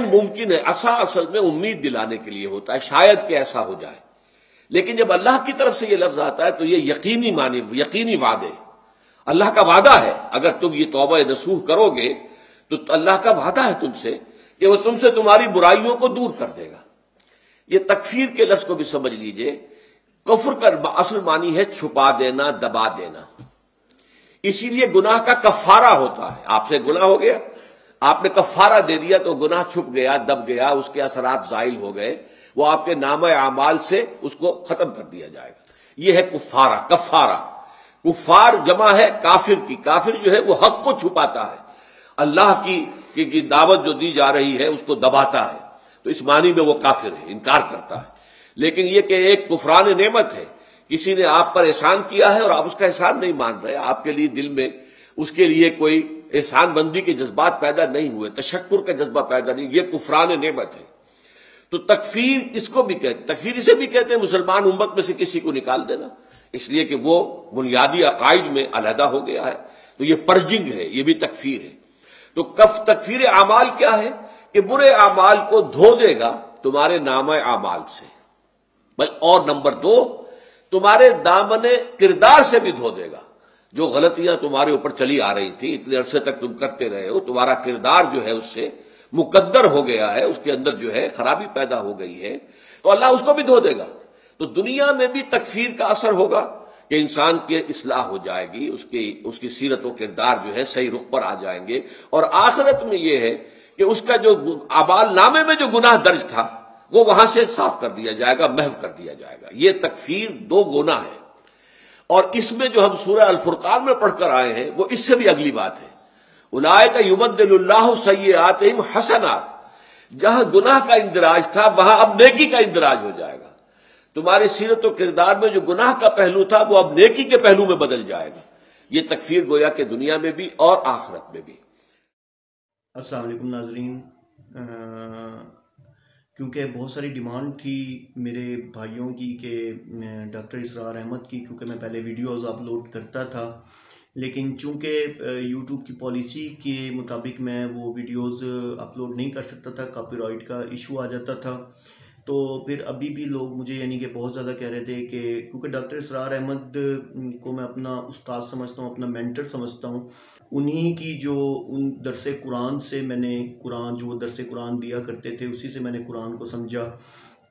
मुमकिन है असा असल में उम्मीद दिलाने के लिए होता है शायद कि ऐसा हो जाए लेकिन जब अल्लाह की तरफ़ से यह लफ्ज आता है तो यह यकीनी माने यकीनी वादे अल्लाह का वादा है अगर तुम ये तौबा नसूह करोगे तो अल्लाह का वादा है तुमसे कि वह तुमसे तुम्हारी बुराइयों को दूर कर देगा। ये तकफीर के लफ्ज को भी समझ लीजिए। कफर का असल मानी है छुपा देना दबा देना। इसीलिए गुनाह का कफारा होता है। आपसे गुनाह हो गया। आपने कफारा दे दिया तो गुनाह छुप गया दब गया उसके असरात जाहिल हो गए। वो आपके नाम आमाल से उसको खत्म कर दिया जाएगा। यह है कुफारा कफारा। कुफार जमा है काफिर की। काफिर जो है वो हक को छुपाता है। अल्लाह की, की, दावत जो दी जा रही है उसको दबाता है। तो इस मानी में वो काफिर है इनकार करता है। लेकिन यह कि एक कुफरान नेमत है किसी ने आप पर एहसान किया है और आप उसका एहसान नहीं मान रहे आपके लिए दिल में उसके लिए कोई एहसान बंदी के जज्बात पैदा नहीं हुए तशक्र का जज्बा पैदा नहीं ये कुफरान नेमत है। तो तकफीर इसको भी कहते तकफीर इसे भी कहते हैं मुसलमान उम्मत में से किसी को निकाल देना। इसलिए कि वो बुनियादी अकायद में अलहदा हो गया है। तो ये पर्जिंग है ये भी तकफीर है। तो कफ तकफीर अमाल क्या है? कि बुरे अमाल को धो देगा तुम्हारे नाम अमाल से। और नंबर दो, तुम्हारे दामने किरदार से भी धो देगा। जो गलतियाँ तुम्हारे ऊपर चली आ रही थी, इतने अरसे तक तुम करते रहे हो, तुम्हारा किरदार जो है उससे मुकद्दर हो गया है, उसके अंदर जो है खराबी पैदा हो गई है तो अल्लाह उसको भी धो देगा। तो दुनिया में भी तकफीर का असर होगा। कि इंसान की इसलाह हो जाएगी, उसकी उसकी सीरत व किरदार जो है सही रुख पर आ जाएँगे। और आखिरत में यह है कि उसका जो आबाल नामे में जो गुनाह दर्ज था, वो वहाँ से साफ़ कर दिया जाएगा, महव कर दिया जाएगा। ये तकफीर दो गुना है। और इसमें जो हम सूर्य अलफुरकान में पढ़कर आए हैं, वो इससे भी अगली बात है। उलाय का युमद्लाह सैयात हसनात। जहाँ गुनाह का इंदराज था, वहाँ अब नेकी का इंदराज हो जाएगा। तुम्हारी सीरत और किरदार में जो गुनाह का पहलू था, वो अब नेकी के पहलू में बदल जाएगा। ये तकफीर गोया के दुनिया में भी और आखरत में भी। असलम नाजरीन। क्योंकि बहुत सारी डिमांड थी मेरे भाइयों की कि डॉक्टर इसरार अहमद की, क्योंकि मैं पहले वीडियोस अपलोड करता था। लेकिन चूँकि यूट्यूब की पॉलिसी के मुताबिक मैं वो वीडियोस अपलोड नहीं कर सकता था कॉपीराइट का इशू आ जाता था। तो फिर अभी भी लोग मुझे यानी कि बहुत ज़्यादा कह रहे थे कि, क्योंकि डॉक्टर इसरार अहमद को मैं अपना उस्ताद समझता हूँ, अपना मेंटर समझता हूँ। उन्हीं की जो, उन दरस कुरान से मैंने कुरान, जो दरस कुरान दिया करते थे, उसी से मैंने कुरान को समझा।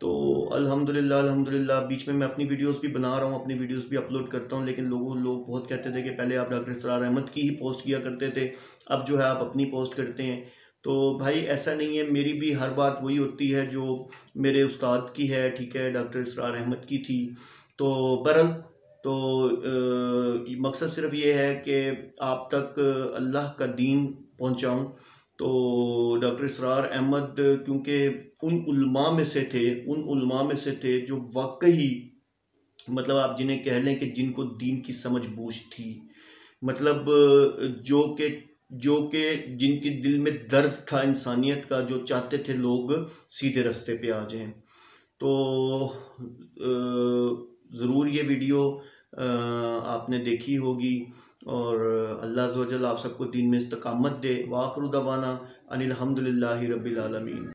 तो अल्हम्दुलिल्लाह अल्हम्दुलिल्लाह, बीच में मैं अपनी वीडियोस भी बना रहा हूँ, अपनी वीडियोस भी अपलोड करता हूँ, लेकिन लोगों, लोग बहुत कहते थे कि पहले आप डॉक्टर इसरार अहमद की ही पोस्ट किया करते थे, अब जो है आप अपनी पोस्ट करते हैं। तो भाई ऐसा नहीं है मेरी भी हर बात वही होती है जो मेरे उस्ताद की है ठीक है डॉक्टर इसरार अहमद की थी। तो बरल तो आ, मकसद सिर्फ़ ये है कि आप तक अल्लाह का दीन पहुंचाऊं। तो डॉक्टर इसरार अहमद क्योंकि उन उल्मा में से थे उन उल्मा में से थे जो वाकई मतलब आप जिन्हें कह लें कि जिनको दीन की समझ बूझ थी। मतलब जो कि जो कि जिनके दिल में दर्द था, इंसानियत का, जो चाहते थे लोग सीधे रास्ते पे आ जाएँ। तो ज़रूर ये वीडियो आपने देखी होगी और अल्लाह वजल आप सबको दिन में इस्तकामत दे। वाखरुदवाना अनिलहमदिल्ला रबालमीन